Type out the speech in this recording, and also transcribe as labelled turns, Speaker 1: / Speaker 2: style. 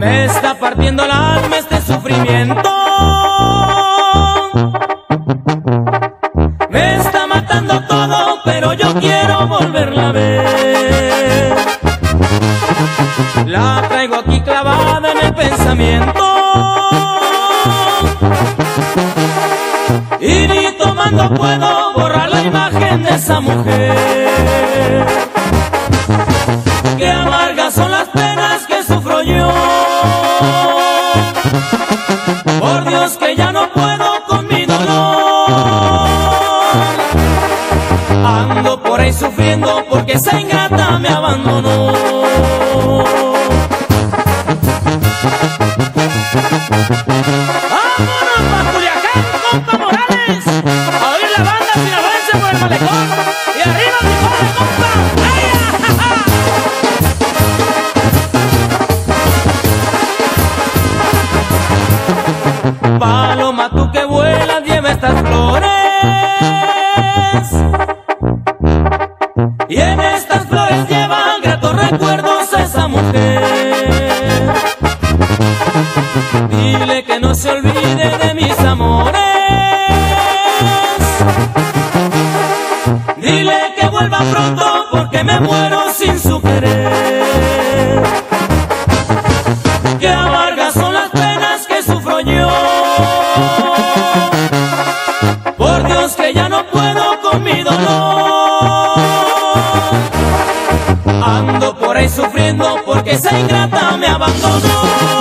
Speaker 1: Me está partiendo el alma este sufrimiento. Me está matando todo, pero yo quiero volverla La traigo aquí clavada en el pensamiento. Y ni tomando puedo borrar la imagen de esa mujer. Qué amargas son las penas que sufro yo. Por Dios que ya no puedo con mi dolor. Ando por ahí sufriendo porque esa ingrata me abandonó. Recuerdos a esa mujer. Dile que no se olvide de mis amores. Dile que vuelva pronto porque me muero sin su querer. Qué amargas son las penas que sufro yo. Por Dios que ya no puedo con mi dolor. Por ahí sufriendo porque esa ingrata me abandonó.